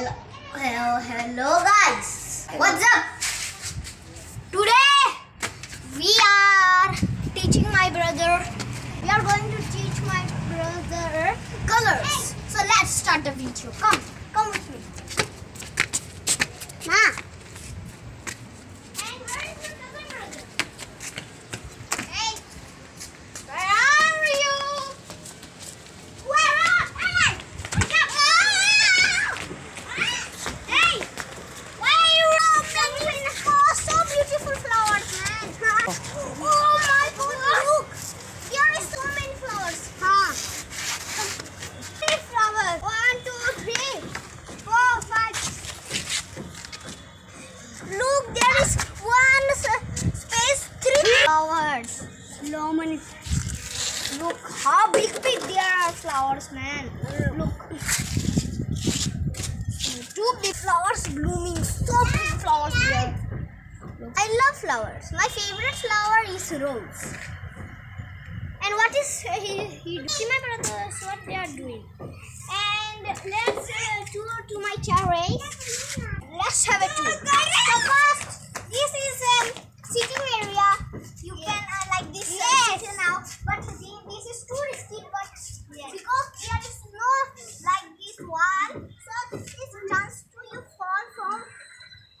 Hello, hello, hello, guys. What's up? Today we are teaching my brother. We are going to teach my brother colors. So let's start the video. Come, come with me. Ma. And where is my cousin brother? Hey, where are you? Where are? Hey, what's up? Hey, why are you coming? Oh, so beautiful flowers, man. Oh my God, look. Here is so many flowers. Huh? Three flowers. One, two, three, four, five. Look, there is one s- space, three flowers. Many. Look how big, big there are flowers, man. Look. Two big flowers blooming. So big flowers there. I love flowers. My favorite flower is rose. And what is he? he see my brothers what they are doing. And let's uh, tour to my terrace. Let's have a tour. So first, this is um, sitting area. You can uh, like this uh, sit now, but the- this is too risky. But because there is no like this wall, so this is chance to you fall from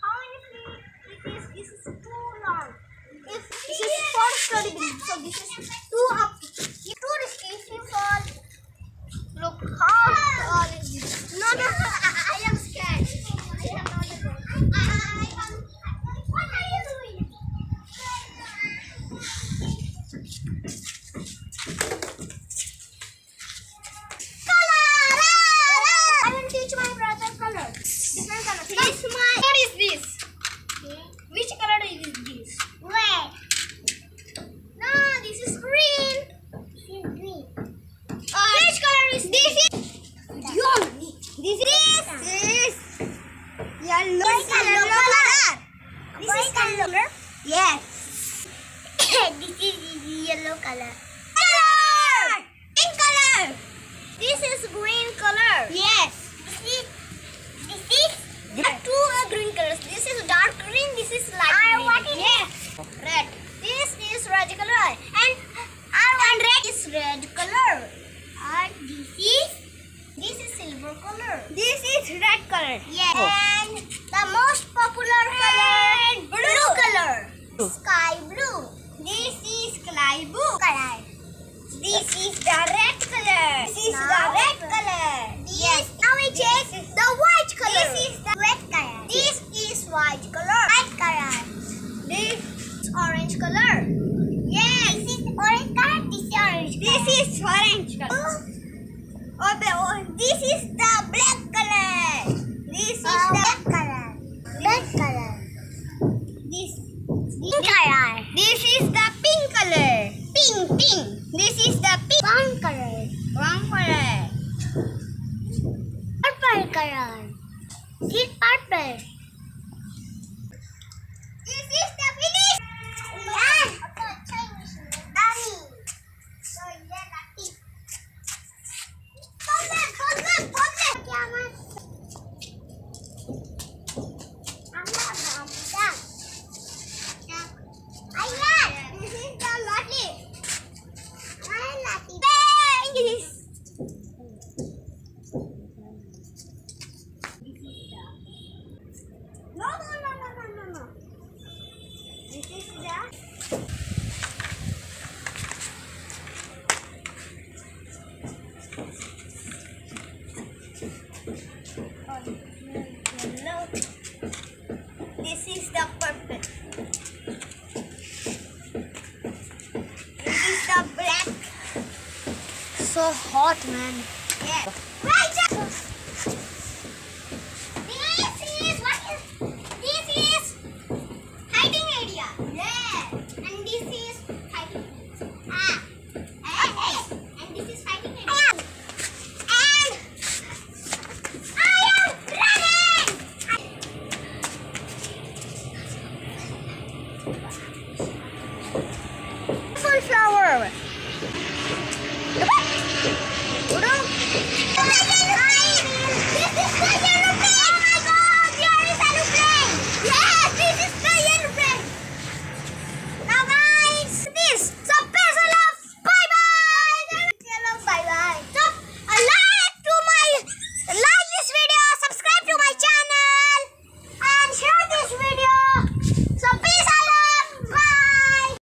how many feet it is. This is too long. If this is four story building, so this is too up. If too risky, if you fall, look how tall is this? No, no, no. I, I am scared. I am not scared. I, I, I am. What are you doing? Color! I will teach my brother color. Different color. This my. What is this? Which color is this? Red. No, this is green. This is green. Which color is this? Yellow. This is yellow color. This is color. Yes. this is yellow color. Color. Pink color. This is green color. Yes. This is this is two uh, green colors. This is dark green. This is light green. What is yes. Red. This is red color. And and red is red color. And this is this is silver color. This is red color. Yes. And the most popular color blue color. Sky blue. This is sky blue color. This is the red color. This is the red color. Yes. Now we check the white color. This is the red color. This is white color. White color. This is orange color. Yes. This is orange color. This is orange. This is orange color. Oh, oh, oh this is the black color. This is the black color. Black color. This pink color. This is the pink color. Pink, pink. This is the pink. Brown color. Brown color. Purple color. This purple. yellow. This is the purple. This is the black. So hot, man. Yeah. Right, Heroin.